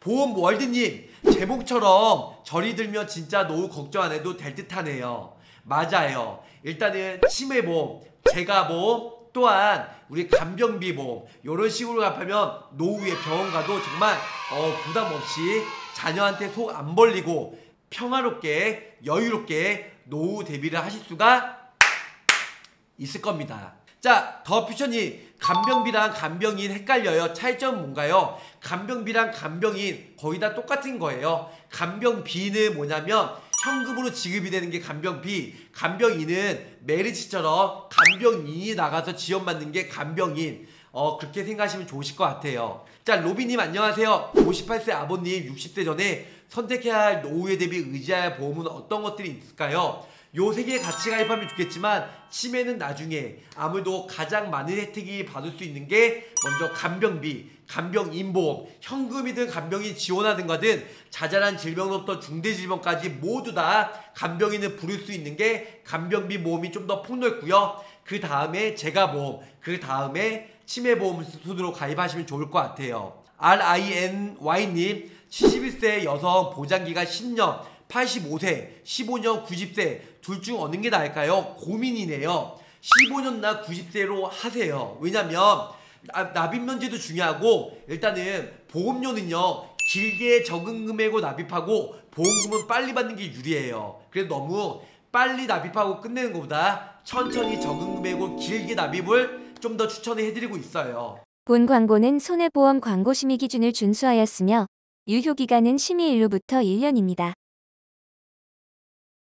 보험 월드님 제목처럼 절이 들면 진짜 노후 걱정 안 해도 될 듯하네요. 맞아요. 일단은 치매보험, 재가보험, 또한 우리 간병비 보험 이런 식으로 합하면 노후에 병원 가도 정말 어, 부담 없이 자녀한테 속 안 벌리고 평화롭게 여유롭게 노후 대비를 하실 수가 있을 겁니다. 자, 더 퓨처님 간병비랑 간병인 헷갈려요. 차이점은 뭔가요? 간병비랑 간병인 거의 다 똑같은 거예요. 간병비는 뭐냐면 현금으로 지급이 되는 게 간병비, 간병인은 메리츠처럼 간병인이 나가서 지원받는 게 간병인. 어, 그렇게 생각하시면 좋으실 것 같아요. 자, 로비님 안녕하세요. 58세 아버님 60세 전에 선택해야 할 노후에 대비 의지할 보험은 어떤 것들이 있을까요? 요 세 개 같이 가입하면 좋겠지만 치매는 나중에 아무래도 가장 많은 혜택이 받을 수 있는 게 먼저 간병비, 간병 인보험, 현금이든 간병인 지원하든가든 자잘한 질병부터 중대 질병까지 모두 다 간병인을 부를 수 있는 게 간병비 보험이 좀 더 폭넓고요. 그 다음에 재가보험, 그 다음에 치매보험 순으로 가입하시면 좋을 것 같아요. RINY님 71세 여성 보장기가 10년 85세, 15년, 90세 둘 중 어느 게 나을까요? 고민이네요. 15년 나 90세로 하세요. 왜냐면 나- 납입 면제도 중요하고 일단은 보험료는요 길게 적은 금액으로 납입하고 보험금은 빨리 받는 게 유리해요. 그래서 너무 빨리 납입하고 끝내는 것보다 천천히 적은 금액으로 길게 납입을 좀 더 추천을 해드리고 있어요. 본 광고는 손해보험 광고 심의 기준을 준수하였으며 유효 기간은 심의 일로부터 1년입니다.